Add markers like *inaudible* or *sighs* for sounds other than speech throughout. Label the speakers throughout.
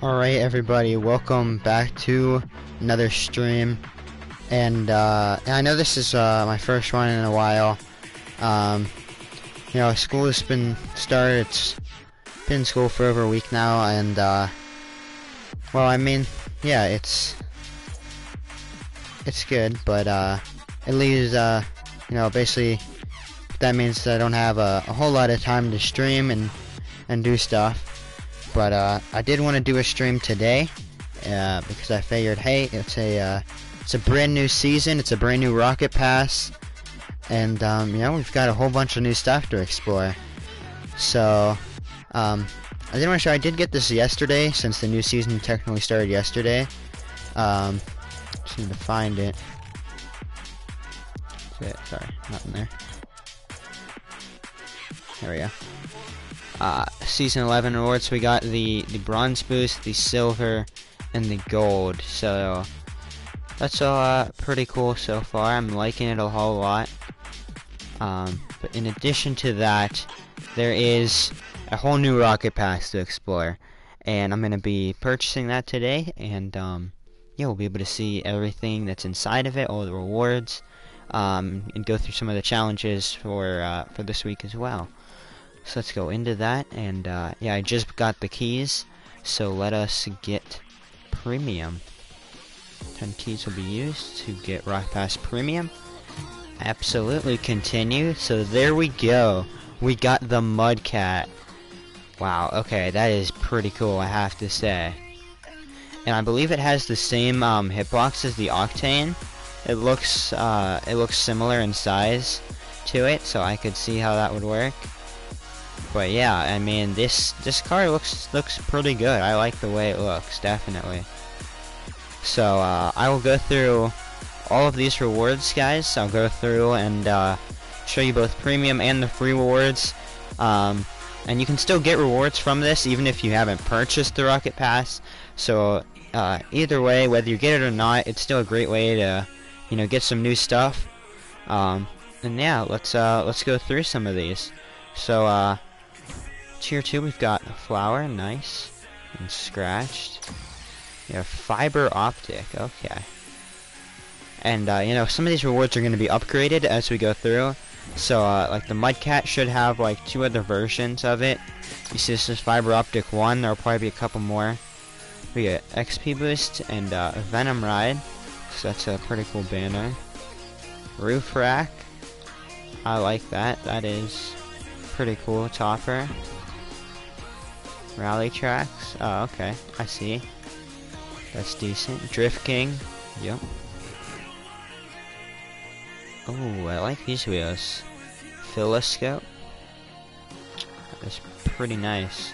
Speaker 1: Alright everybody, welcome back to another stream. And uh, I know this is uh, my first one in a while. Um, you know, school has been started, it's been school for over a week now, and uh, well, I mean, yeah, it's it's good, but uh, it leaves, uh, you know, basically that means that I don't have a, a whole lot of time to stream and and do stuff. But uh, I did want to do a stream today uh, because I figured, hey, it's a uh, it's a brand new season, it's a brand new Rocket Pass, and um, you know we've got a whole bunch of new stuff to explore. So um, I did want to show I did get this yesterday since the new season technically started yesterday. Um, just need to find it. it. Sorry, not in there. There we go uh, season 11 rewards we got the the bronze boost the silver and the gold. So that's uh pretty cool so far. I'm liking it a whole lot. Um, but in addition to that there is a whole new rocket pass to explore. And I'm gonna be purchasing that today and um, yeah we'll be able to see everything that's inside of it all the rewards um, and go through some of the challenges for uh, for this week as well so let's go into that, and uh, yeah, I just got the keys, so let us get premium. 10 keys will be used to get Rocket Pass Premium. Absolutely continue, so there we go. We got the Mudcat. Wow, okay, that is pretty cool, I have to say. And I believe it has the same um, hitbox as the Octane. It looks, uh, it looks similar in size to it, so I could see how that would work. But yeah, I mean this this car looks looks pretty good. I like the way it looks, definitely. So uh, I will go through all of these rewards, guys. I'll go through and uh, show you both premium and the free rewards. Um, and you can still get rewards from this even if you haven't purchased the Rocket Pass. So uh, either way, whether you get it or not, it's still a great way to, you know, get some new stuff. Um, and yeah, let's uh, let's go through some of these. So uh, Tier 2, we've got a flower, nice. And scratched. Yeah, fiber optic, okay. And, uh, you know, some of these rewards are going to be upgraded as we go through. So, uh, like, the Mudcat should have, like, two other versions of it. You see this is fiber optic 1, there'll probably be a couple more. We get XP boost and, uh, Venom Ride. So that's a pretty cool banner. Roof Rack. I like that. That is pretty cool. Topper. Rally tracks. Oh, okay. I see. That's decent. Drift King. Yep. Oh, I like these wheels. Philoscope. That's pretty nice.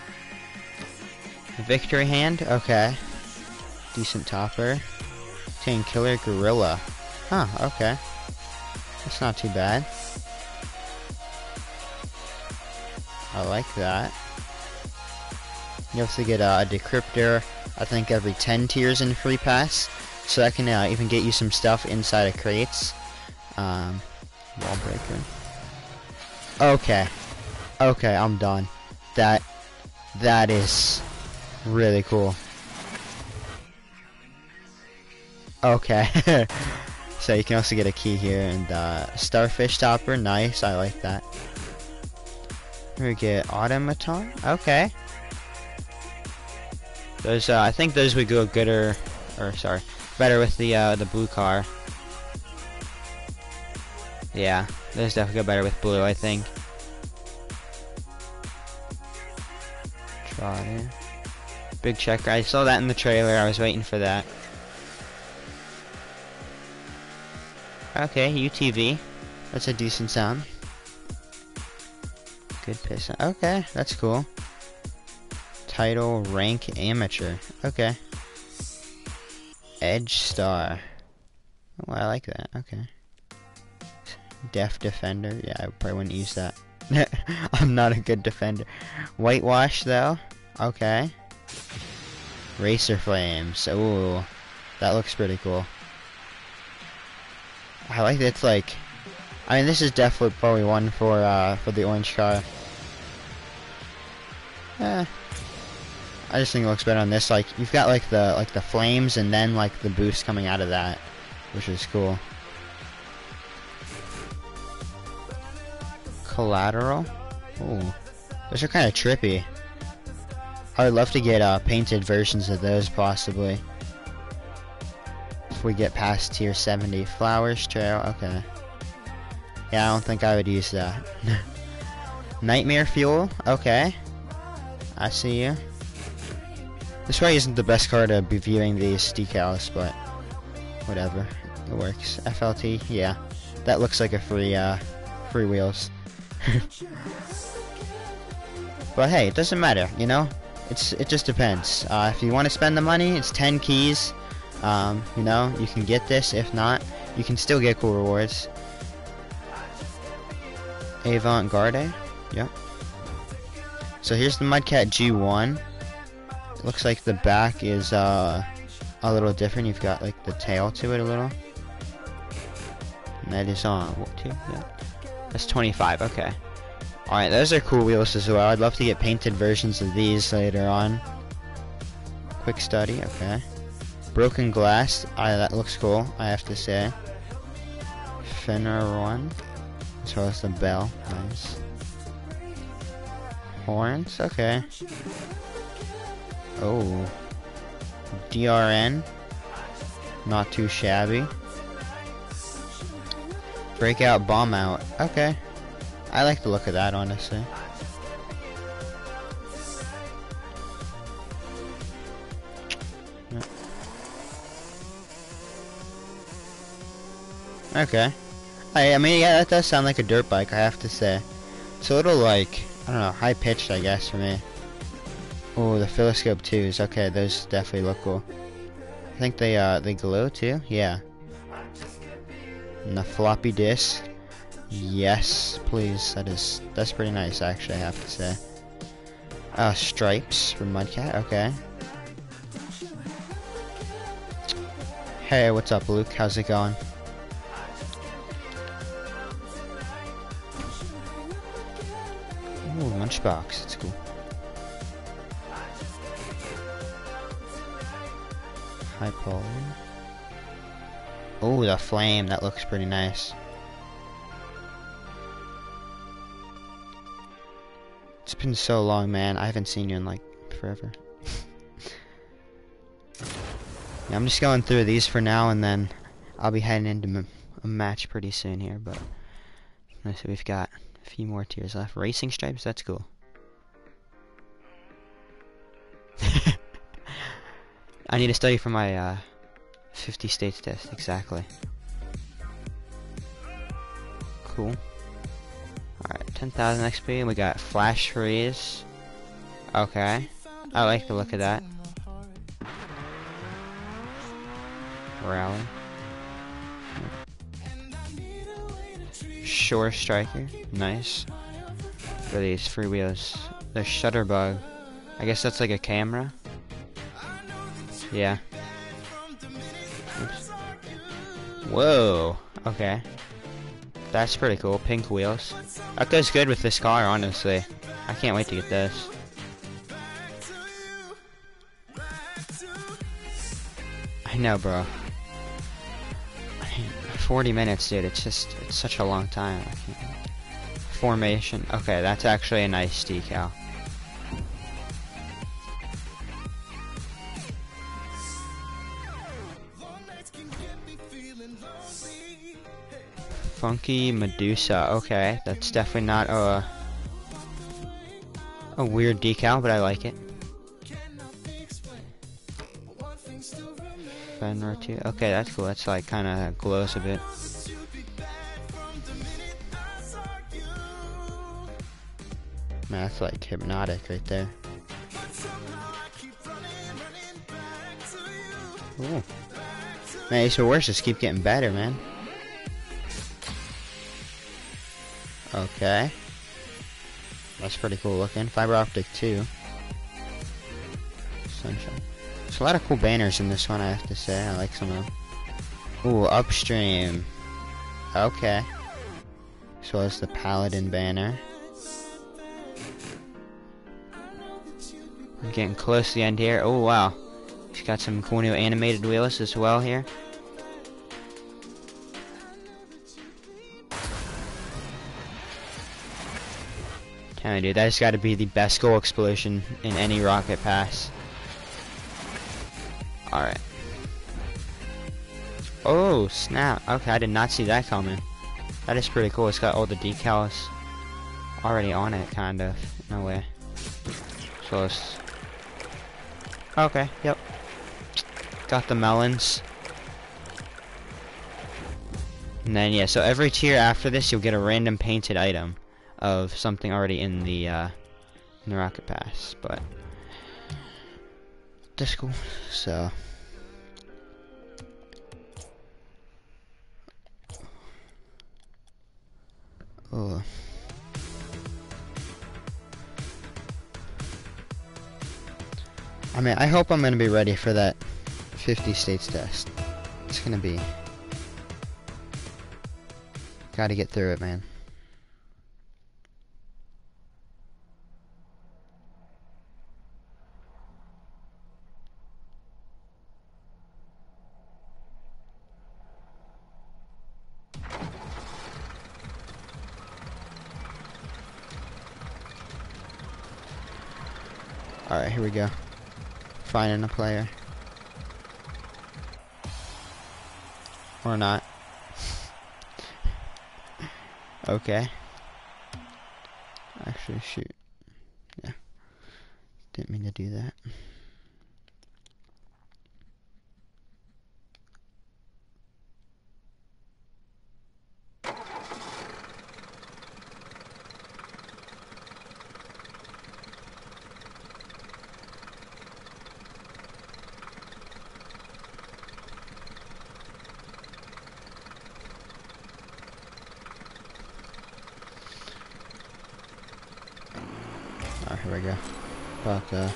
Speaker 1: Victory Hand. Okay. Decent topper. Killer Gorilla. Huh, okay. That's not too bad. I like that. You also get a decryptor, I think every 10 tiers in Free Pass. So that can uh, even get you some stuff inside of crates. Um, wall breaker. Okay. Okay, I'm done. That, that is really cool. Okay. *laughs* so you can also get a key here and uh, starfish topper. Nice, I like that. We get automaton. Okay. Those, uh, I think those would go gooder, or sorry, better with the uh, the blue car. Yeah, those definitely go better with blue, I think. Try. Big checker. I saw that in the trailer. I was waiting for that. Okay, UTV. That's a decent sound. Good piston. Okay, that's cool. Title, rank, amateur. Okay. Edge star. Oh, I like that. Okay. Deaf defender. Yeah, I probably wouldn't use that. *laughs* I'm not a good defender. Whitewash, though. Okay. Racer flames. Ooh. That looks pretty cool. I like that it's like... I mean, this is definitely probably one for, uh, for the orange car. Eh, I just think it looks better on this. Like you've got like the like the flames and then like the boost coming out of that, which is cool. Collateral. Ooh, those are kind of trippy. I would love to get uh, painted versions of those possibly. If we get past tier 70. Flowers trail, okay. Yeah, I don't think I would use that. *laughs* Nightmare fuel, okay. I see you. This way isn't the best card to be viewing these decals, but whatever. It works. FLT, yeah. That looks like a free, uh, free wheels. *laughs* but hey, it doesn't matter, you know? It's It just depends. Uh, if you want to spend the money, it's 10 keys. Um, you know, you can get this. If not, you can still get cool rewards. Avant Garde. Yep. So here's the Mudcat G1. Looks like the back is uh, a little different. You've got like the tail to it a little. And that is on what two? Yeah. That's 25. Okay. All right, those are cool wheels as well. I'd love to get painted versions of these later on. Quick study. Okay. Broken glass. Uh, that looks cool. I have to say. Fenrir one. As well as the bell. Nice. Horns? Okay. Oh. DRN. Not too shabby. Breakout bomb out. Okay. I like the look of that, honestly. Okay. I, I mean, yeah, that does sound like a dirt bike, I have to say. It's a little, like, I don't know, high pitched, I guess, for me. Oh, the Philoscope 2s. Okay, those definitely look cool. I think they, uh, they glow, too? Yeah. And the floppy disk. Yes, please. That is, that's pretty nice, actually, I have to say. Uh, stripes from Mudcat, okay. Hey, what's up, Luke? How's it going? Ooh, lunchbox. It's cool. Oh, the flame. That looks pretty nice. It's been so long, man. I haven't seen you in, like, forever. *laughs* yeah, I'm just going through these for now, and then I'll be heading into a match pretty soon here, but... See, we've got a few more tiers left. Racing stripes, that's cool. *laughs* I need to study for my uh, 50 states test, exactly. Cool. Alright, 10,000 XP, and we got Flash Freeze. Okay. I like the look of that. Rally. Shore Striker. Nice. For these free wheels. The Shutterbug. I guess that's like a camera. Yeah. Oops. Whoa. Okay. That's pretty cool. Pink wheels. That goes good with this car, honestly. I can't wait to get this. I know, bro. 40 minutes, dude. It's just, it's such a long time. Formation. Okay, that's actually a nice decal. Funky Medusa. Okay, that's definitely not a a weird decal, but I like it. Fenrir too. Okay, that's cool. That's like kind of glows a bit. Man, that's like hypnotic right there. Ooh. Man, of Wars just keep getting better, man. Okay. That's pretty cool looking. Fiber optic too. Sunshine. There's a lot of cool banners in this one, I have to say. I like some of them. Ooh, upstream. Okay. So as the Paladin banner. I'm getting close to the end here. Oh wow. She's got some cool new animated wheels as well here. Tell dude, that's gotta be the best goal explosion in any rocket pass. Alright. Oh, snap. Okay, I did not see that coming. That is pretty cool. It's got all the decals already on it, kind of. No way. So it's... Okay, yep. Got the melons. And then, yeah, so every tier after this, you'll get a random painted item of something already in the, uh, in the Rocket Pass, but... That's cool, so... Oh. I mean, I hope I'm going to be ready for that 50 states test. It's going to be... Gotta get through it, man. Alright, here we go. Finding a player. Or not. *laughs* okay. Actually, shoot. Yeah. Didn't mean to do that. here we go. About uh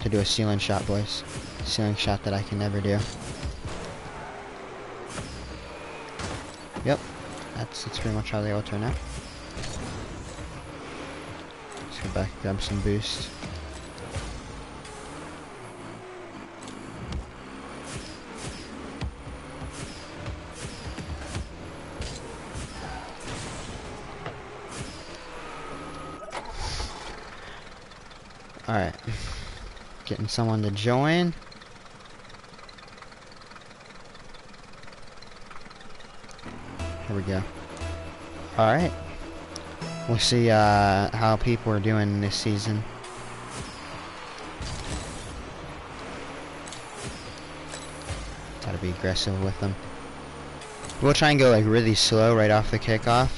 Speaker 1: about to do a ceiling shot, boys. Ceiling shot that I can never do. Yep. That's that's pretty much how they all turn out. Let's go back grab some boost. Getting someone to join. Here we go. Alright. We'll see uh, how people are doing this season. Gotta be aggressive with them. We'll try and go like really slow right off the kickoff.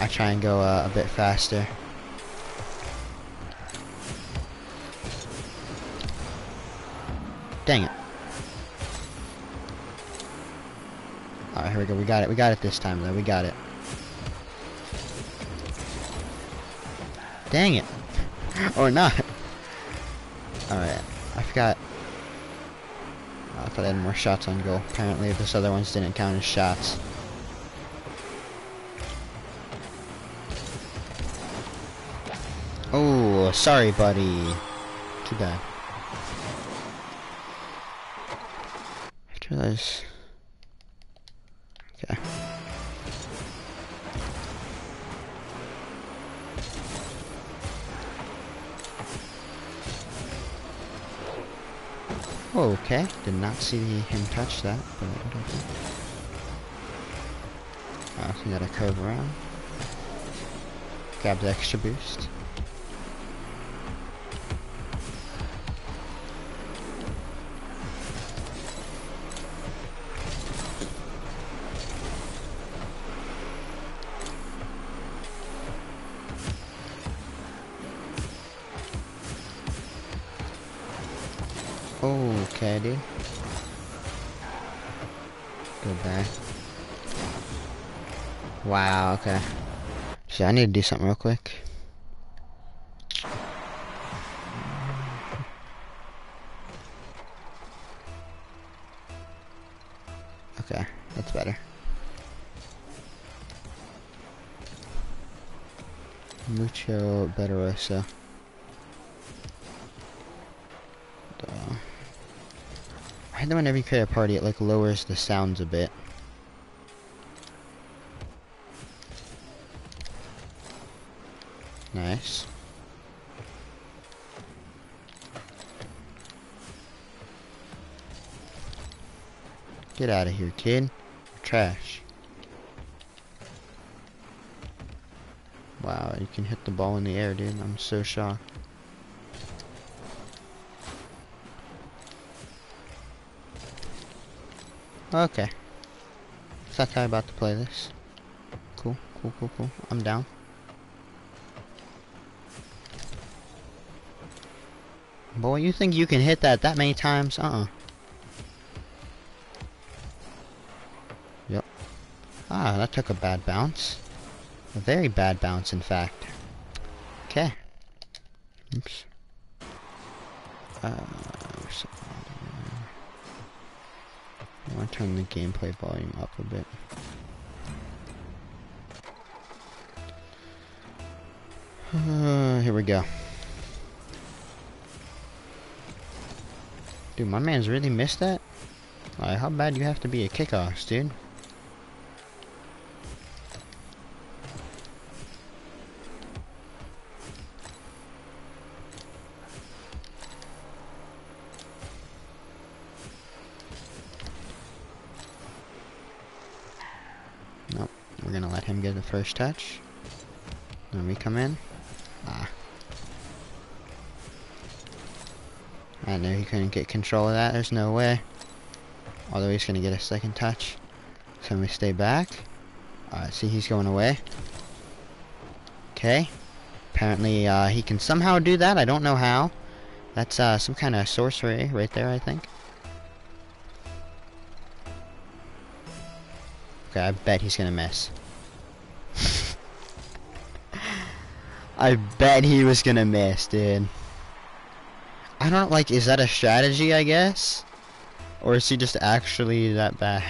Speaker 1: I try and go uh, a bit faster. Dang it. Alright, here we go. We got it. We got it this time, though. We got it. Dang it. *laughs* or not. Alright. I forgot. Oh, I thought I had more shots on goal. Apparently, this other ones didn't count as shots. Oh, sorry, buddy. Too bad. Okay. Okay, did not see him touch that, but okay. Uh, so gotta curve around. Grab the extra boost. Okay. See, I need to do something real quick. Okay, that's better. kill Bettarossa. I know whenever you create a party, it like lowers the sounds a bit. Nice. Get out of here, kid. You're trash. Wow, you can hit the ball in the air, dude. I'm so shocked. Okay. I'm about to play this. Cool, cool, cool, cool. I'm down. Boy, you think you can hit that that many times? Uh-uh. Yep. Ah, that took a bad bounce. A very bad bounce, in fact. Okay. Oops. Uh, I want to turn the gameplay volume up a bit. Uh, here we go. Dude, my man's really missed that? Like, how bad you have to be a kickoff, dude? Nope, we're gonna let him get the first touch. Then we come in. Ah. I know he couldn't get control of that. There's no way. Although he's to get a second touch. So we stay back. Alright, see he's going away. Okay. Apparently uh, he can somehow do that. I don't know how. That's uh, some kind of sorcery right there, I think. Okay, I bet he's to miss. *laughs* I bet he was to miss, dude. I don't like, is that a strategy, I guess? Or is he just actually that bad?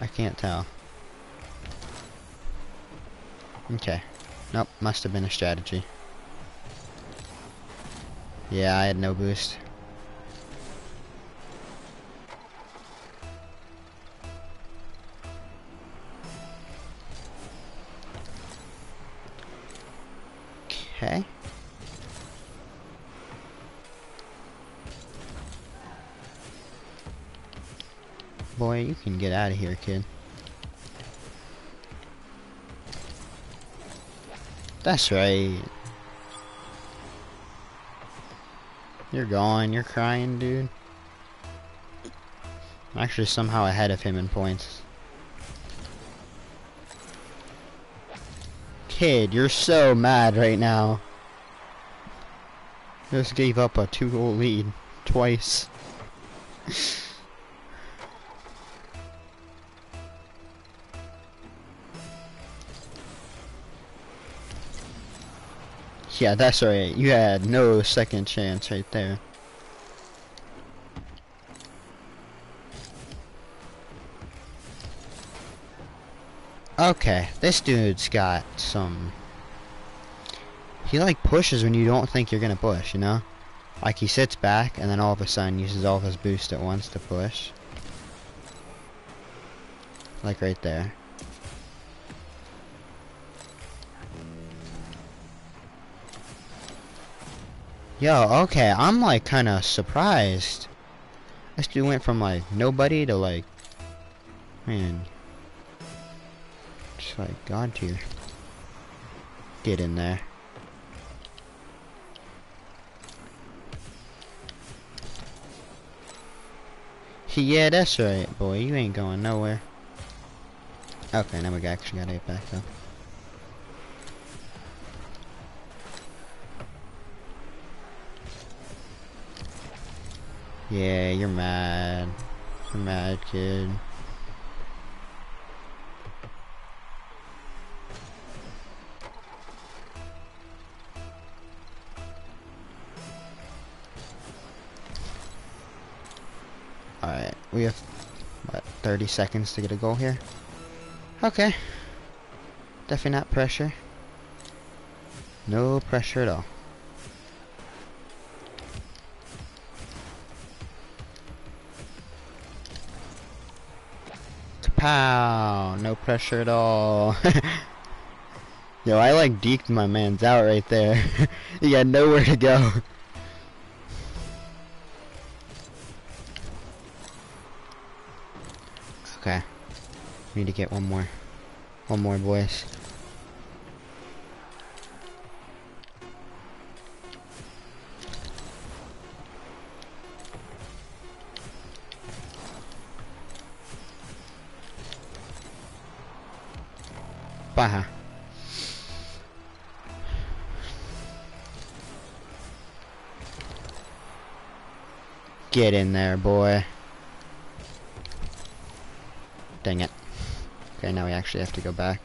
Speaker 1: I can't tell. Okay. Nope, must have been a strategy. Yeah, I had no boost. Okay. You can get out of here, kid. That's right. You're gone. You're crying, dude. I'm actually somehow ahead of him in points. Kid, you're so mad right now. Just gave up a two-goal lead. Twice. *laughs* Yeah, that's right. You had no second chance right there. Okay, this dude's got some... He like pushes when you don't think you're gonna push, you know? Like he sits back and then all of a sudden uses all of his boost at once to push. Like right there. Yo, okay, I'm like kind of surprised. This dude went from like nobody to like, man, just like God tier. Get in there. Yeah, that's right, boy. You ain't going nowhere. Okay, now we actually got it back though. Yeah, you're mad. You're mad, kid. Alright, we have, what, 30 seconds to get a goal here? Okay. Definitely not pressure. No pressure at all. Pow! No pressure at all. *laughs* Yo, I like deked my man's out right there. *laughs* he got nowhere to go. Okay. Need to get one more. One more, boys. Baja. Get in there, boy. Dang it. Okay, now we actually have to go back.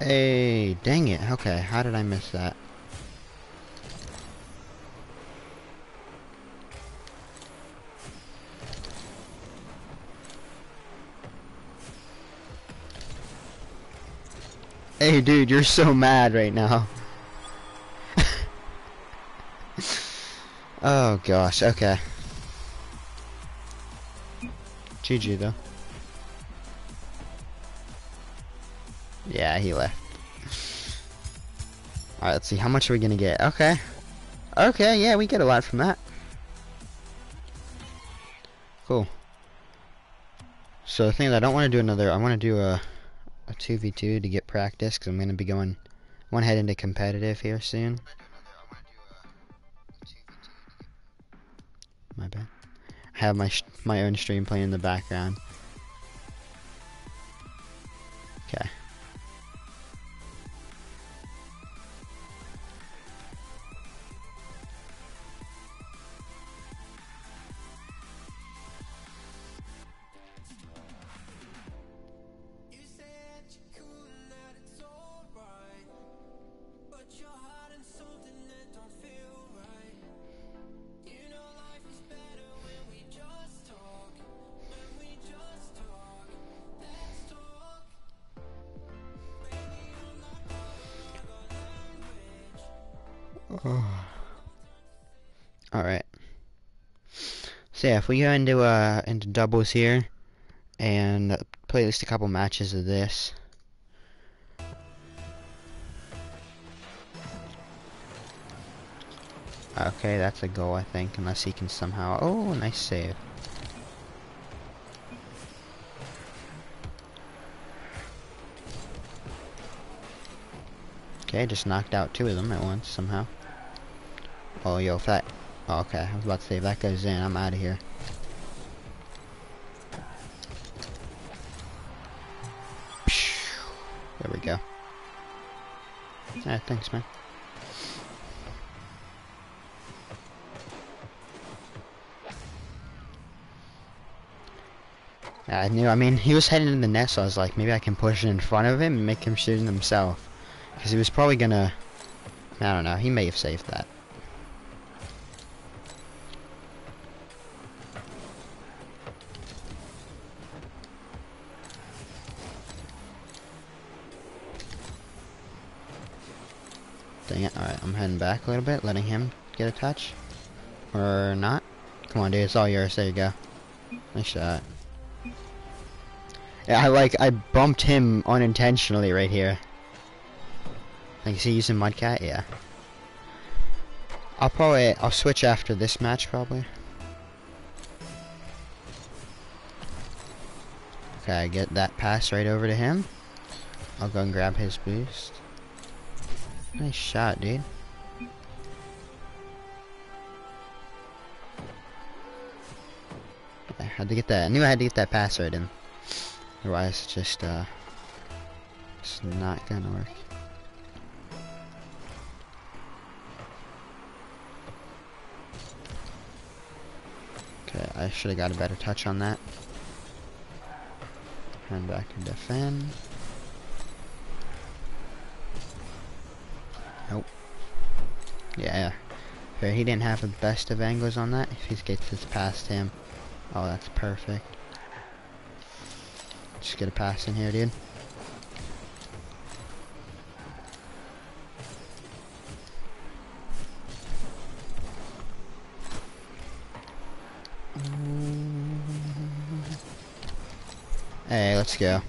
Speaker 1: Hey, dang it. Okay, how did I miss that? Hey dude, you're so mad right now. *laughs* oh gosh, okay. GG though. Yeah, he left. Alright, let's see, how much are we gonna get? Okay. Okay, yeah, we get a lot from that. Cool. So the thing is, I don't want to do another, I want to do a a 2v2 to get practice because I'm going to be going one head into competitive here soon. My bad. I have my my own stream playing in the background. If we go into uh into doubles here and play at least a couple matches of this. Okay, that's a goal I think, unless he can somehow oh nice save. Okay, just knocked out two of them at once somehow. Oh, yo, if that... Oh, okay, I was about to say, if that goes in, I'm out of here. Yeah, thanks, man. I knew, I mean, he was heading in the net, so I was like, maybe I can push in front of him and make him shoot himself. Because he was probably gonna... I don't know, he may have saved that. Dang it, alright, I'm heading back a little bit, letting him get a touch. Or not. Come on, dude, it's all yours, there you go. Nice shot. Yeah, I like, I bumped him unintentionally right here. Like, is he using Mudcat? Yeah. I'll probably, I'll switch after this match, probably. Okay, I get that pass right over to him. I'll go and grab his boost. Nice shot, dude. Had to get that. I knew I had to get that pass right in. Otherwise, it's just, uh, it's not gonna work. Okay, I should have got a better touch on that. Hand back and defend. Nope. Yeah, he didn't have the best of angles on that. If he gets this past him, Oh, that's perfect. Just get a pass in here, dude. Hey, let's go.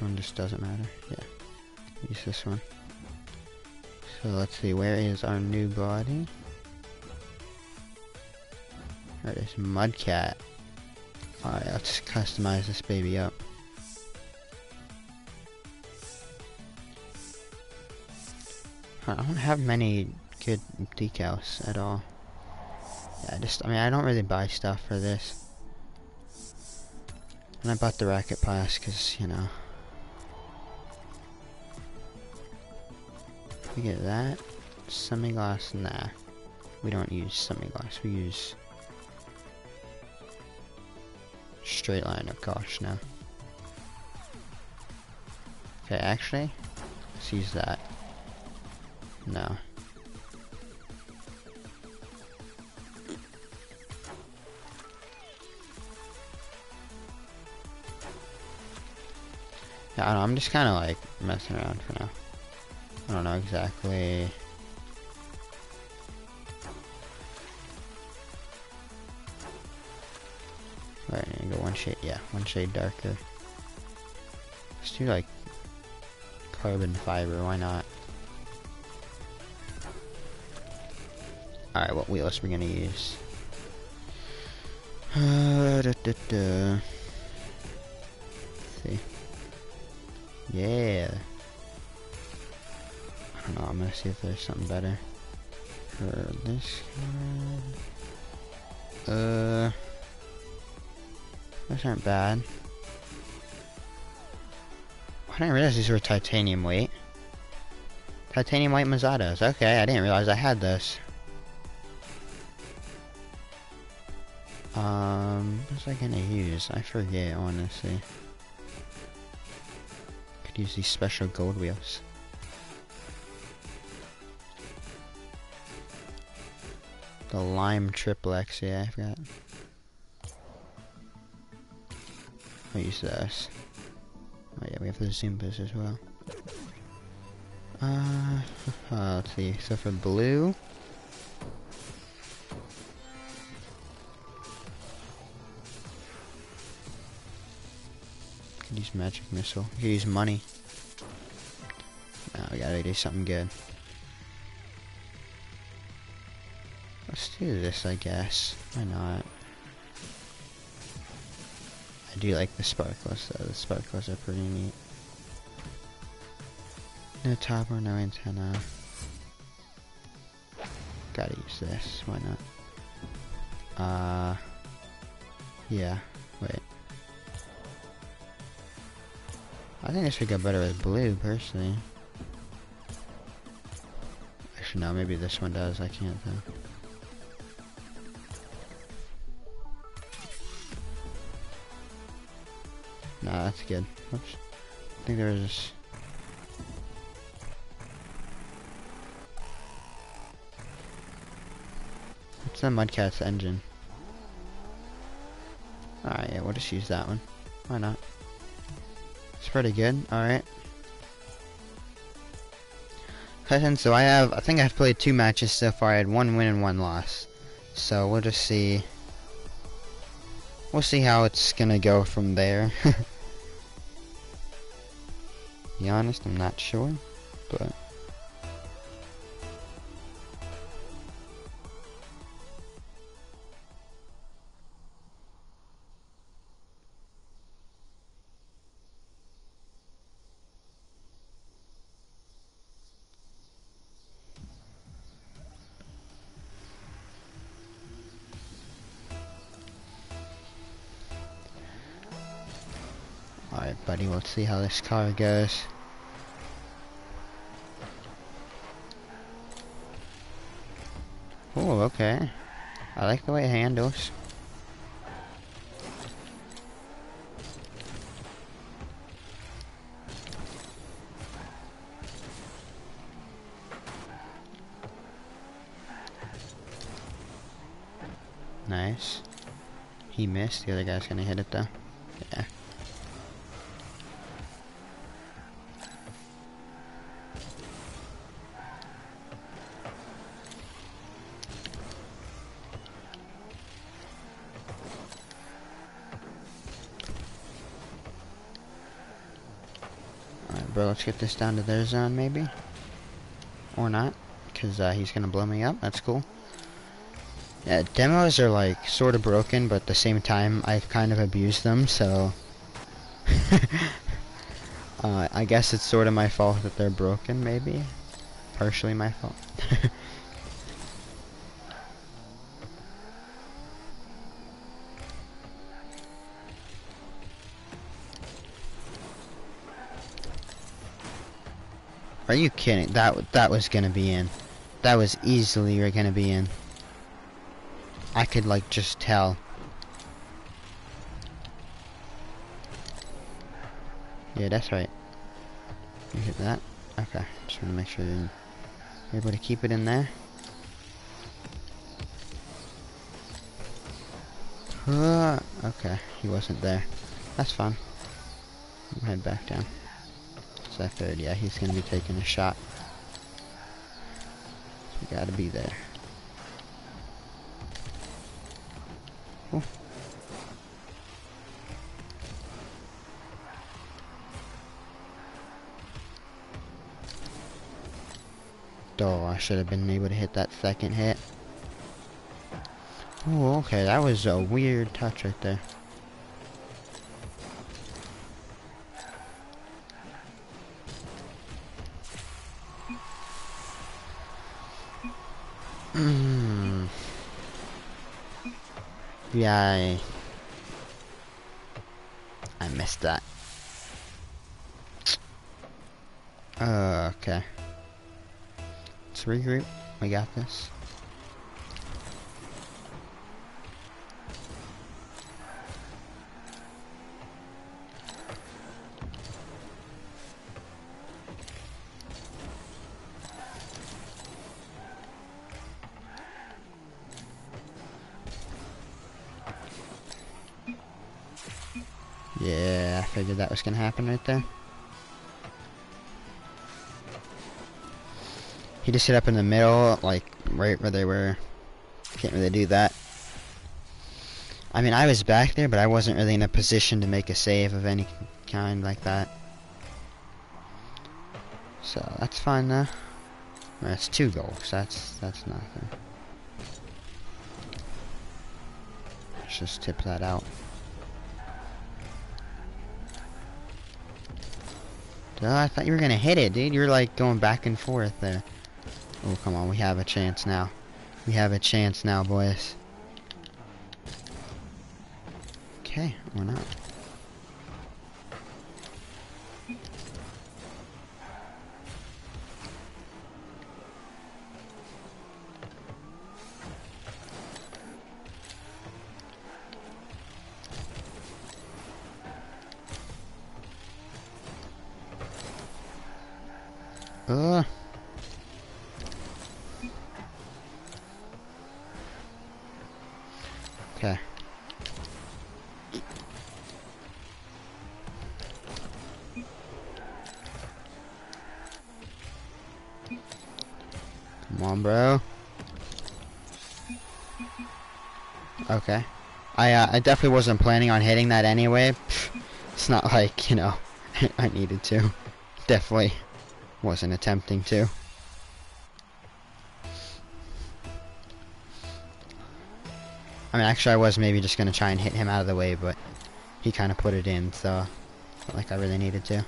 Speaker 1: One, just doesn't matter. Yeah. Use this one. So let's see, where is our new body? There it is, Mudcat. Alright, let's customize this baby up. I don't have many good decals at all. Yeah, I just, I mean, I don't really buy stuff for this. And I bought the Rocket Pass because, you know. We get that. Semi-gloss, nah. We don't use semi-gloss, we use straight line of gosh now. Okay, actually, let's use that. No. Yeah, I I'm just kind of like messing around for now. I don't know exactly. Right, I need to go one shade, yeah, one shade darker. Let's do like carbon fiber, why not? Alright, what wheels are we gonna use? Uh, da, da, da. see. Yeah. Know, I'm gonna see if there's something better. For this guy. Uh. Those aren't bad. I didn't realize these were titanium weight. Titanium white Mazadas. Okay, I didn't realize I had this. Um, what's I gonna use? I forget, honestly. Could use these special gold wheels. The lime triplex, yeah, I forgot. I'll use this. Oh yeah, we have the Zombas as well. Uh, uh, *laughs* let's see, so for blue, use magic missile. Use money. Now we gotta do something good. Let's do this, I guess. Why not? I do like the sparklers though. The sparklers are pretty neat. No top or no antenna. Gotta use this. Why not? Uh. Yeah. Wait. I think this would go better with blue, personally. Actually, no, maybe this one does. I can't tell. That's good. Oops. I think there was. What's the Mudcat's engine? Alright, yeah, we'll just use that one. Why not? It's pretty good. Alright. And so I have, I think I've played two matches so far. I had one win and one loss. So we'll just see. we'll see how it's gonna go from there. *laughs* be honest, I'm not sure, but. Alright, buddy, let's see how this car goes. Oh, okay. I like the way it handles. Nice. He missed. The other guy's gonna hit it though. Yeah. Alright, bro, let's get this down to their zone, maybe? Or not, because uh, he's going to blow me up. That's cool. Yeah, demos are, like, sort of broken, but at the same time, I kind of abuse them, so... *laughs* uh, I guess it's sort of my fault that they're broken, maybe? Partially my fault. *laughs* you kidding? That that was gonna be in. That was easily gonna be in. I could like just tell. Yeah, that's right. You hit that. Okay, just want to make sure you're able to keep it in there. Uh, okay, he wasn't there. That's fine. I'll head back down. So third, yeah, he's gonna be taking a shot. So we gotta be there. Oh, I should have been able to hit that second hit. Oh, okay, that was a weird touch right there. I, I missed that. Uh, okay. Let's regroup. We got this. I figured that was gonna happen right there. He just hit up in the middle, like right where they were. Can't really do that. I mean, I was back there, but I wasn't really in a position to make a save of any kind like that. So that's fine though. That's two goals. That's that's nothing. Let's just tip that out. Duh, I thought you were gonna hit it, dude. You're like going back and forth there. Oh, come on. We have a chance now. We have a chance now, boys. Okay, or not. Bro. Okay. I, uh, I definitely wasn't planning on hitting that anyway. It's not like, you know, *laughs* I needed to. Definitely wasn't attempting to. I mean, actually, I was maybe just going to try and hit him out of the way, but he kind of put it in, so like I really needed to.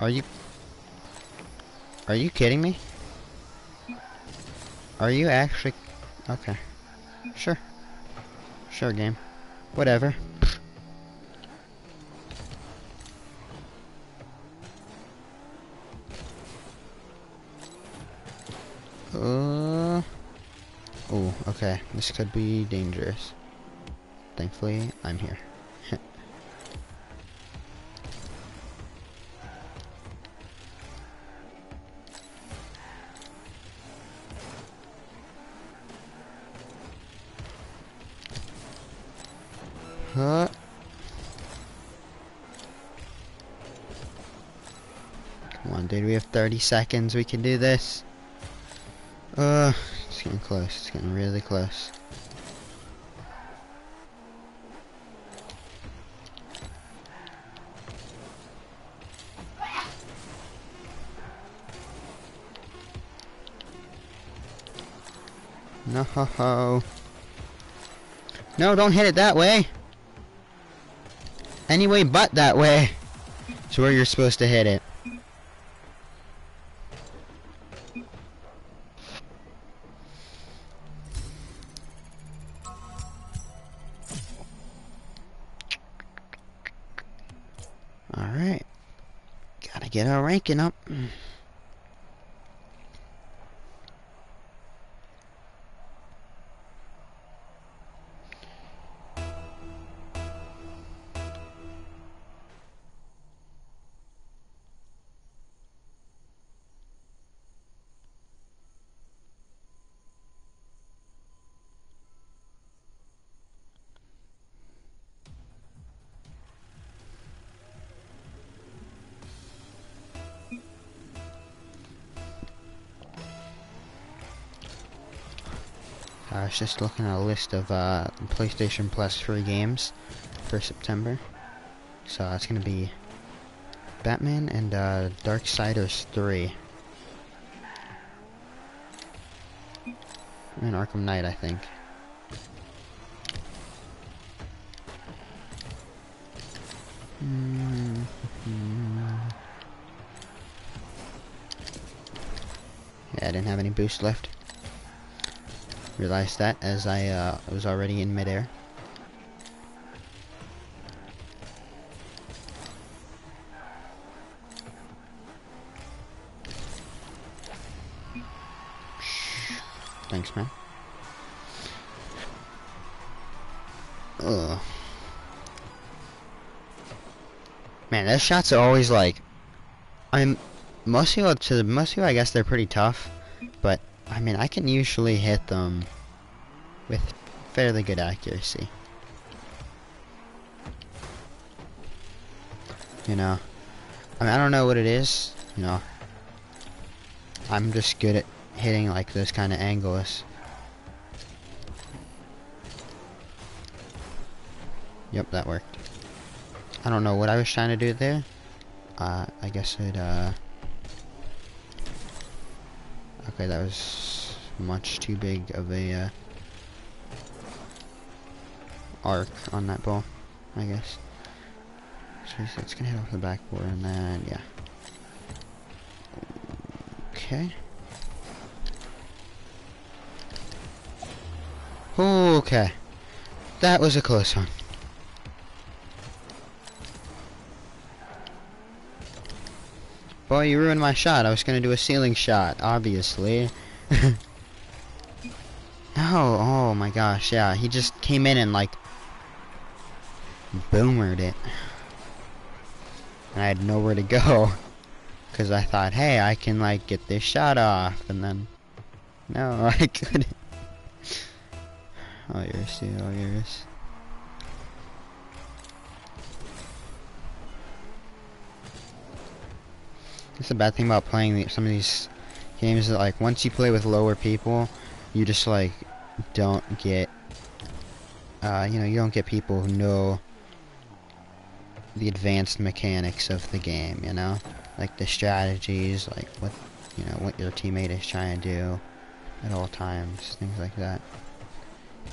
Speaker 1: Are you... Are you kidding me? Are you actually... Okay. Sure. Sure, game. Whatever. Uh... Oh, okay. This could be dangerous. Thankfully, I'm here. 30 seconds. We can do this. Uh, it's getting close. It's getting really close. No, ho, ho. No, don't hit it that way. Any way but that way. It's where you're supposed to hit it. Gotta ranking up. Was just looking at a list of uh, PlayStation Plus free games for September. So it's gonna be Batman and uh, Darksiders 3. And Arkham Knight, I think. Mm *laughs* -hmm. Yeah, I didn't have any boost left. Realized that as I uh, was already in midair. Thanks, man. Ugh. Man, those shots are always like... I'm... Most people, to most people, I guess they're pretty tough. But I mean, I can usually hit them with fairly good accuracy. You know, I mean, I don't know what it is, you know. I'm just good at hitting like those kind of angles. Yep, that worked. I don't know what I was trying to do there. Uh, I guess it, uh... Okay, that was much too big of a uh, arc on that ball, I guess. So it's gonna hit off the backboard and then, yeah. Okay. Okay. That was a close one. Boy, you ruined my shot. I was gonna do a ceiling shot, obviously. *laughs* oh, oh my gosh, yeah. He just came in and, like, boomered it. And I had nowhere to go. *laughs* Because I thought, hey, I can, like, get this shot off. And then, no, *laughs* I couldn't. Oh, yours, dude, oh, yours. That's the bad thing about playing some of these games that like once you play with lower people, you just like don't get, uh, you know, you don't get people who know the advanced mechanics of the game, you know? Like the strategies, like what, you know, what your teammate is trying to do at all times, things like that.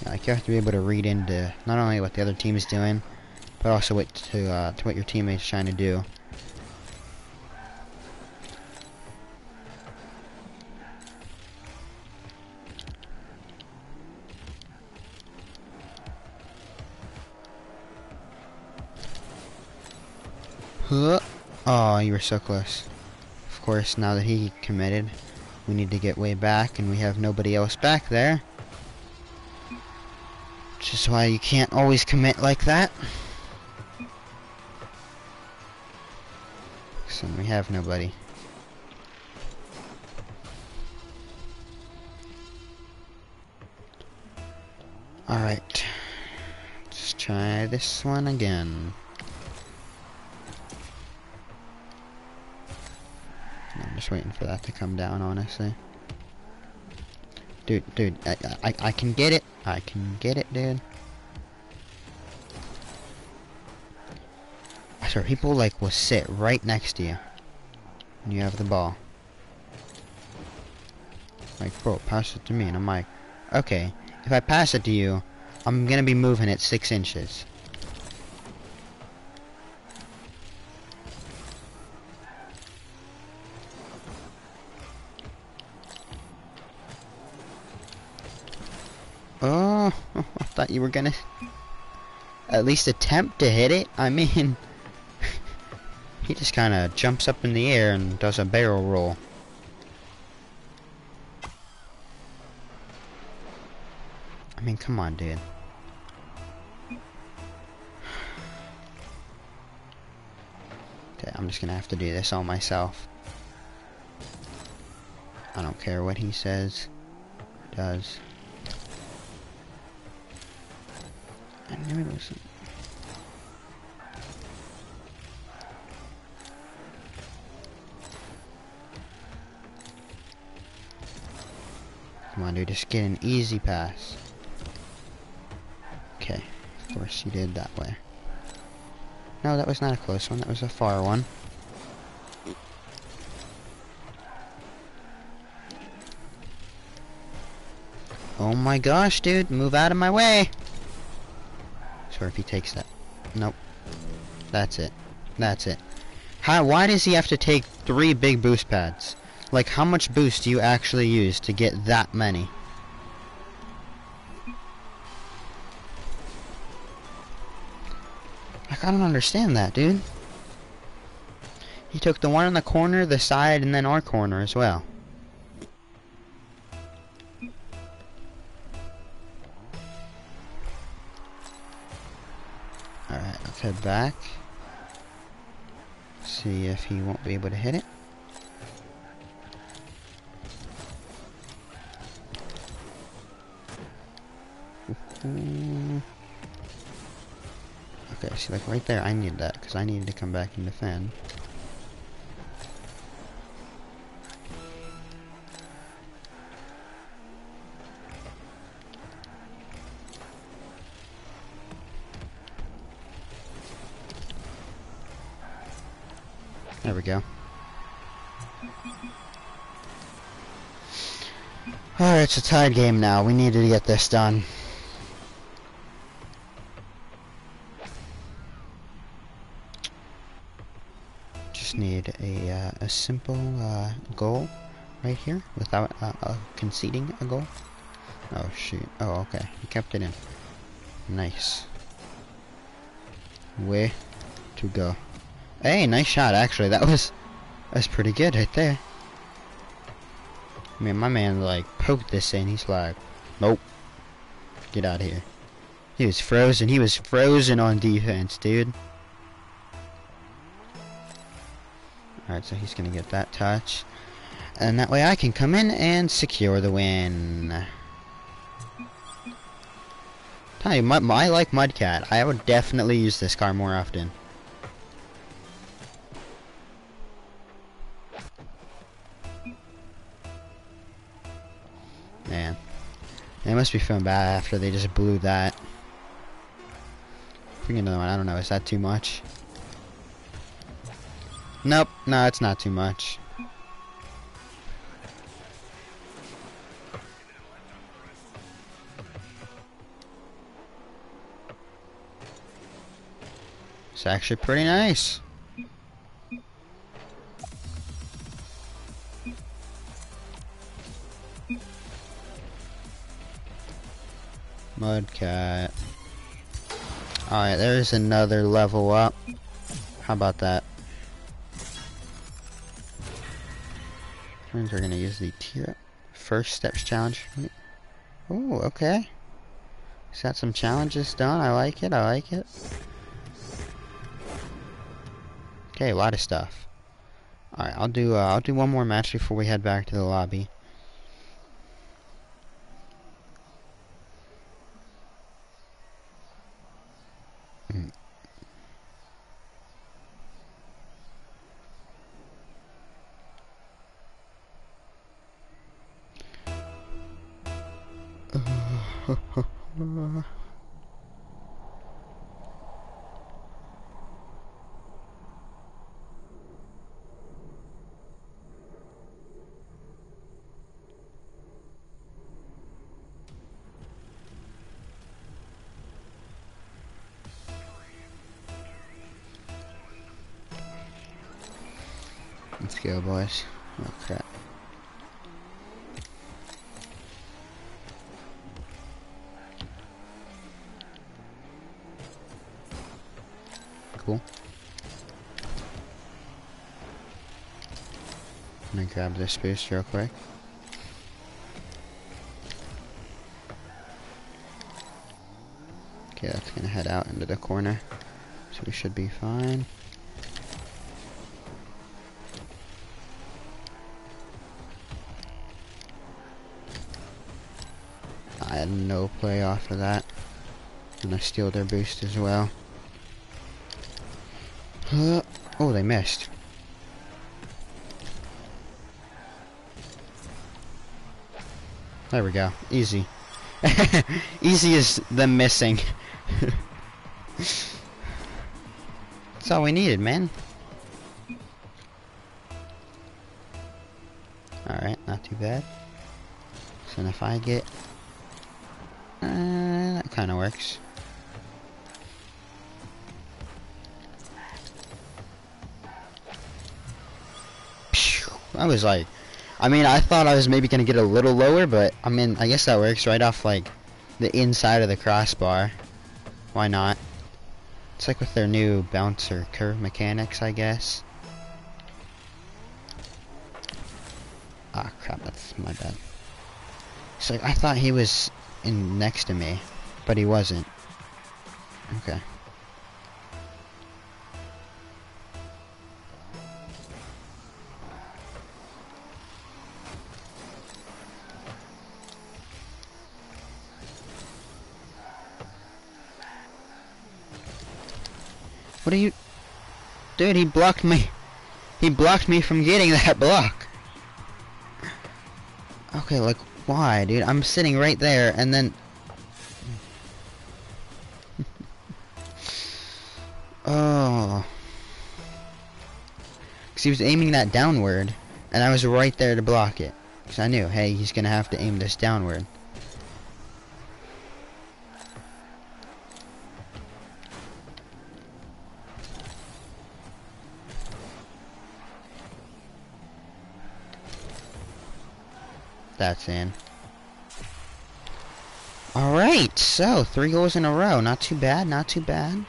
Speaker 1: like you have to be able to read into not only what the other team is doing, but also what to, uh, to what your teammate's trying to do. Oh, you were so close. Of course, now that he committed, we need to get way back, and we have nobody else back there. Which is why you can't always commit like that. So we have nobody. Alright. Let's try this one again. Just waiting for that to come down, honestly. Dude, dude, I, I, I can get it. I can get it, dude. I swear, people, like, will sit right next to you. And you have the ball. Like, bro, pass it to me. And I'm like, okay, if I pass it to you, I'm gonna be moving it six inches. Oh, *laughs* I thought you were gonna at least attempt to hit it. I mean, *laughs* he just kind of jumps up in the air and does a barrel roll. I mean, come on, dude. *sighs* Okay, I'm just gonna have to do this all myself. I don't care what he says, does. Knew it was. Come on, dude, just get an easy pass. Okay, of course you did that way. No, that was not a close one, that was a far one. Oh my gosh, dude, move out of my way! Or if he takes that. Nope. That's it. That's it. How, why does he have to take three big boost pads? Like, how much boost do you actually use to get that many? Like, I don't understand that, dude. He took the one in the corner, the side, and then our corner as well. He won't be able to hit it. Okay, see like right there, I need that because I needed to come back and defend. There we go. Alright, it's a tied game now. We need to get this done. Just need a, uh, a simple uh, goal right here without uh, uh, conceding a goal. Oh shoot. Oh okay. He kept it in. Nice. Way to go. Hey, nice shot, actually. That was, that's pretty good right there. I mean, my man, like, poked this in. He's like, nope. Get out of here. He was frozen. He was frozen on defense, dude. Alright, so he's going to get that touch. And that way I can come in and secure the win. Tell you, I like Mudcat. I would definitely use this car more often. Must be feeling bad after they just blew that. Bring another one. I don't know. Is that too much? Nope. No, it's not too much. It's actually pretty nice. Mudcat. Alright, there's another level up. How about that? Means we're gonna use the tier first steps challenge. Oh, okay. He's got some challenges done. I like it. I like it. Okay, a lot of stuff. Alright, I'll do uh, I'll do one more match before we head back to the lobby. This boost real quick. Okay, that's gonna head out into the corner. So we should be fine. I had no play off of that. And I steal their boost as well. Uh, *gasps* oh, they missed. There we go. Easy. *laughs* Easy as them missing. That's all we needed, man. Alright, not too bad. So if I get... Uh, that kind of works. I was like... I mean, I thought I was maybe going to get a little lower, but, I mean, I guess that works right off, like, the inside of the crossbar. Why not? It's like with their new bouncer curve mechanics, I guess. Ah, crap, that's my bad. Like, I thought he was in next to me, but he wasn't. Okay. What are you... Dude, he blocked me. He blocked me from getting *laughs* that block. Okay, like, why, dude? I'm sitting right there, and then... *laughs* oh. Because he was aiming that downward, and I was right there to block it. Because I knew, hey, he's going to have to aim this downward. That's in. Alright, so three goals in a row. Not too bad, not too bad.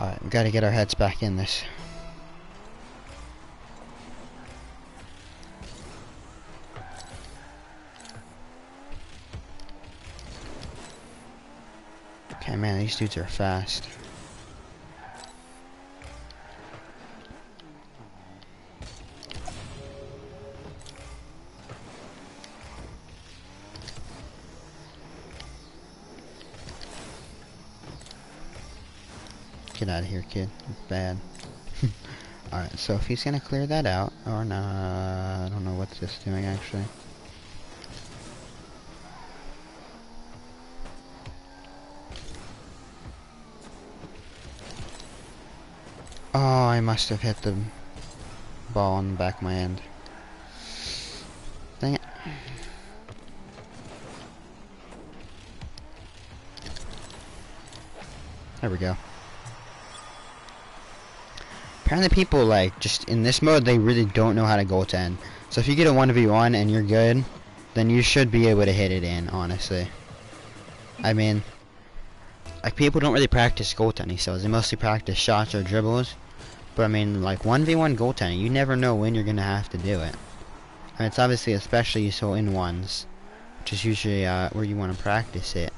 Speaker 1: Alright, we gotta get our heads back in this. Man, these dudes are fast. Get out of here, kid. It's bad. *laughs* Alright, so if he's gonna clear that out, or not, I don't know what's this doing actually. I must have hit the ball on the back of my end. Dang it. There we go. Apparently people, like, just in this mode, they really don't know how to goaltend. So if you get a 1v1 and you're good, then you should be able to hit it in, honestly. I mean, like, people don't really practice goaltending so They mostly practice shots or dribbles. But, I mean, like, 1v1 goaltending, you never know when you're going to have to do it. And it's obviously especially useful in ones, which is usually uh, where you want to practice it.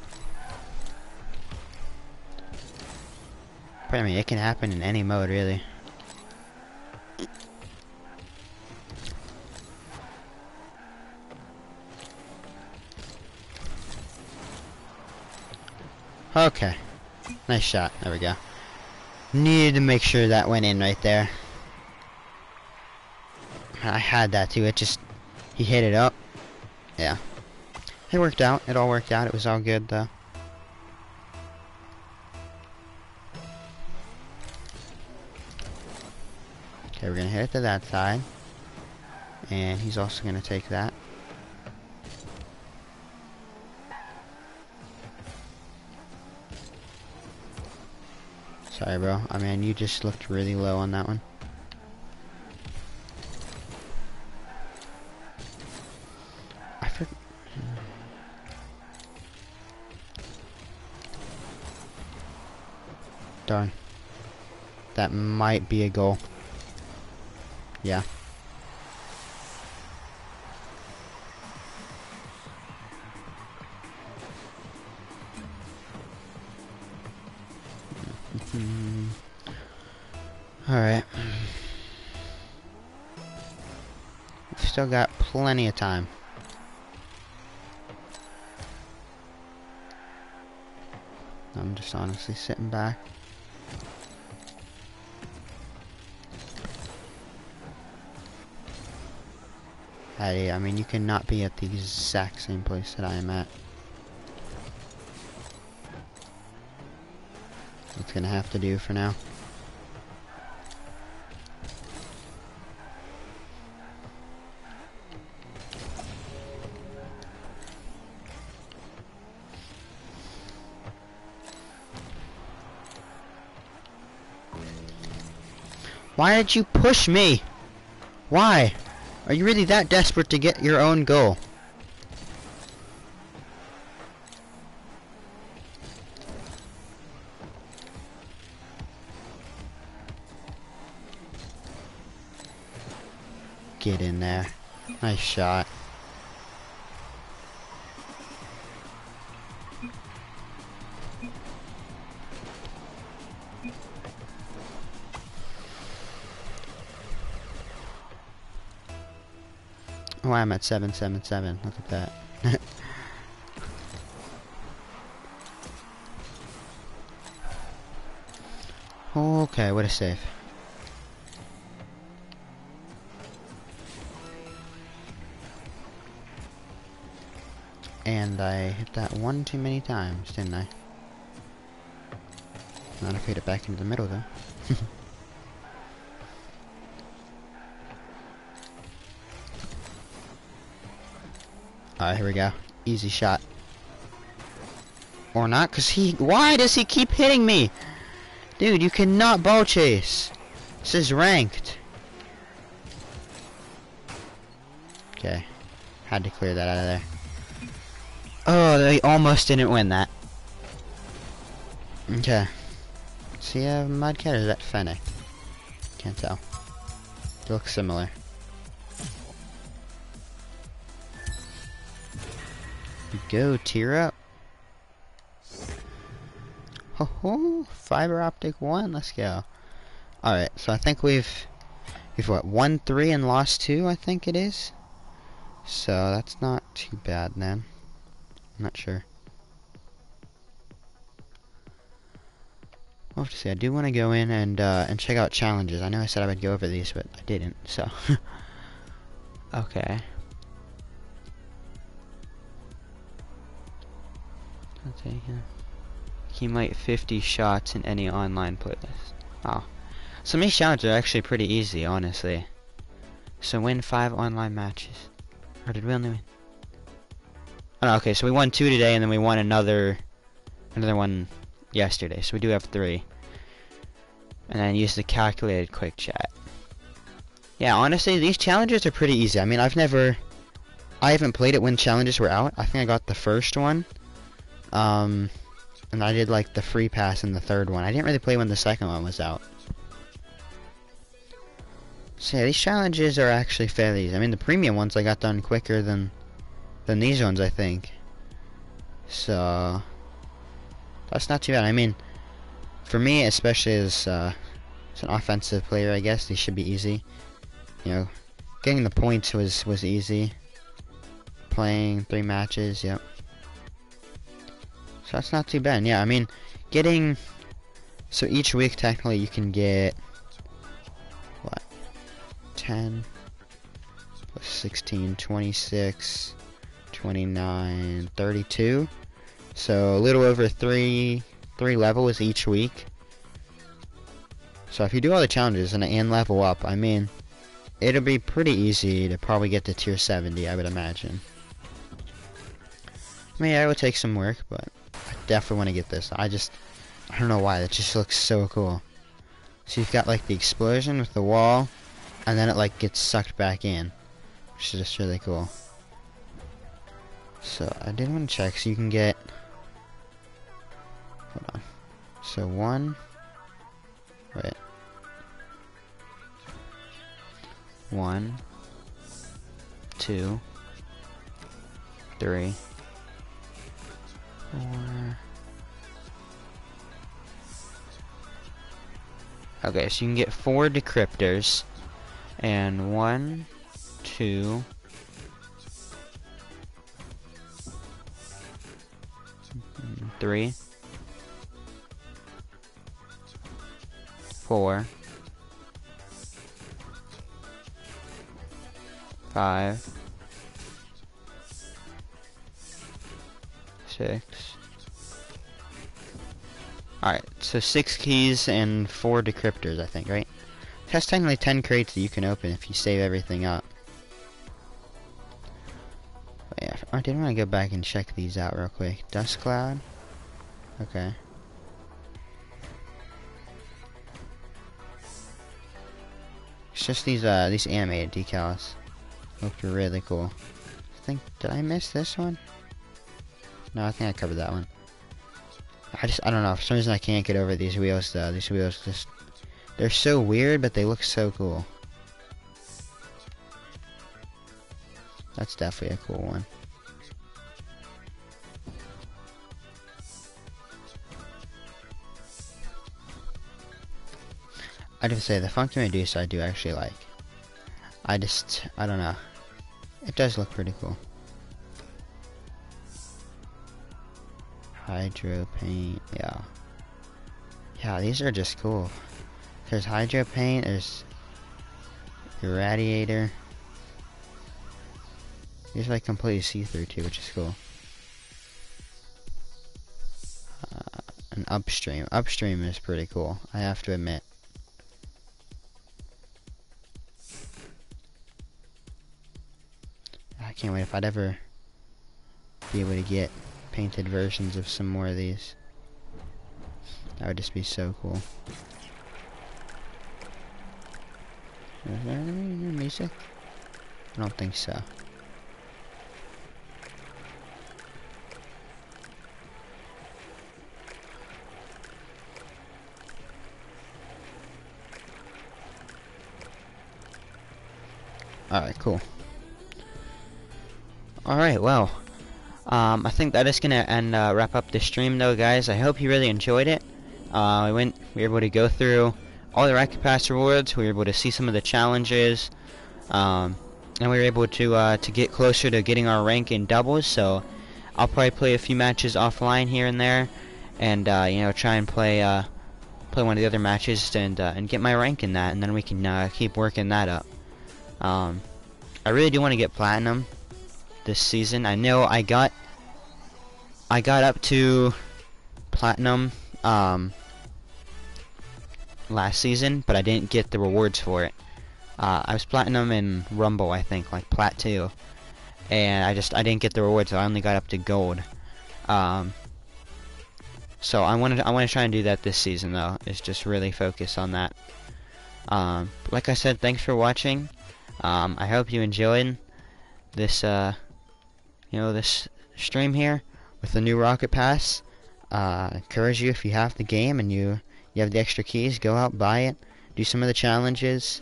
Speaker 1: But, I mean, it can happen in any mode, really. Okay. Nice shot. There we go. Needed to make sure that went in right there. I had that too. It just... He hit it up. Yeah. It worked out. It all worked out. It was all good though. Okay, we're gonna hit it to that side. And he's also gonna take that. Sorry, bro. I mean, you just looked really low on that one. I for hmm. Darn. That might be a goal. Yeah. Plenty of time. I'm just honestly sitting back. Hey, I mean, you cannot be at the exact same place that I am at. It's gonna have to do for now. Why did you push me? Why? Are you really that desperate to get your own goal? Get in there. Nice shot. Oh, I'm at 777. Look at that. *laughs* okay, what a save. And I hit that one too many times, didn't I? Not if I hit it back into the middle, though. *laughs* Alright, here we go. Easy shot. Or not, because he... Why does he keep hitting me? Dude, you cannot ball chase. This is ranked. Okay. Had to clear that out of there. Oh, they almost didn't win that. Okay. See a Mudcat or is that Fennec? Can't tell. They look similar. Go, tier up. Ho ho, fiber optic one, let's go. Alright, so I think we've we've what, won three and lost two, I think it is. So that's not too bad then. I'm not sure. We'll have to see. I do want to go in and uh, and check out challenges. I know I said I would go over these, but I didn't. So, *laughs* okay. Take. He might 50 shots in any online playlist. Wow. So of these challenges are actually pretty easy, honestly. So win five online matches. Or did we only win? Oh, okay, so we won two today, and then we won another, another one yesterday. So we do have three. And then use the calculated quick chat. Yeah, honestly, these challenges are pretty easy. I mean, I've never, I haven't played it when challenges were out. I think I got the first one. Um, and I did like the free pass in the third one. I didn't really play when the second one was out. So yeah, these challenges are actually fairly easy. I mean, the premium ones I got done quicker than than these ones, I think. So that's not too bad. I mean, for me, especially as, uh, as an offensive player, I guess these should be easy. You know, getting the points was was easy. Playing three matches, yep. So that's not too bad. Yeah, I mean, getting so each week technically you can get What? 10 plus 16, 26, 29, 32. So a little over three three levels each week. So if you do all the challenges and, and level up, I mean, it'll be pretty easy to probably get to tier 70, I would imagine. I mean, yeah, it would take some work, but I definitely want to get this. I just, I don't know why, It just looks so cool. So you've got like the explosion with the wall, and then it like gets sucked back in which is just really cool so I did want to check so you can get hold on so one wait one two three Okay, so you can get four decryptors and one, two, three, four, five, six. Alright, so six keys and four decryptors, I think, right? That's technically 10 crates that you can open if you save everything up. Yeah, I did want to go back and check these out real quick. Dust Cloud. Okay. It's just these uh these animated decals. Looked really cool. I think did I miss this one? No, I think I covered that one. I just I don't know, for some reason I can't get over these wheels though. These wheels just they're so weird, but they look so cool. That's definitely a cool one. I have to say, the Funky Medusa I do actually like. I just, I don't know. It does look pretty cool. Hydro paint, yeah. Yeah, these are just cool. There's hydro paint, there's irradiator. These like completely see-through too, which is cool. Uh, an upstream. Upstream is pretty cool, I have to admit. I can't wait if I'd ever be able to get painted versions of some more of these. That would just be so cool. Is there any music? I don't think so. Alright, cool. Alright, well. Um, I think that is to end, uh, wrap up the stream though, guys. I hope you really enjoyed it. Uh, we went, we were able to go through all the Rank Pass rewards. We were able to see some of the challenges, um, and we were able to uh, to get closer to getting our rank in doubles. So I'll probably play a few matches offline here and there, and uh, you know try and play uh, play one of the other matches and uh, and get my rank in that, and then we can keep working that up. Um, I really do want to get platinum this season. I know I got I got up to platinum um, last season, but I didn't get the rewards for it. Uh, I was platinum in Rumble, I think, like plat two, and I just I didn't get the rewards, so I only got up to gold. Um, so I wanted I want to try and do that this season though. Is just really focus on that. Um, like I said, thanks for watching. Um, I hope you enjoyed this uh, you know this stream here with the new Rocket Pass. Uh, encourage you if you have the game and you you have the extra keys, go out buy it, do some of the challenges.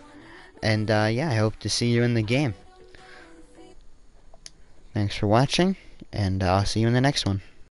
Speaker 1: And uh, yeah, I hope to see you in the game. Thanks for watching, and I'll see you in the next one.